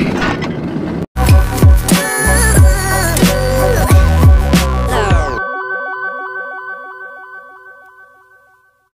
Ha!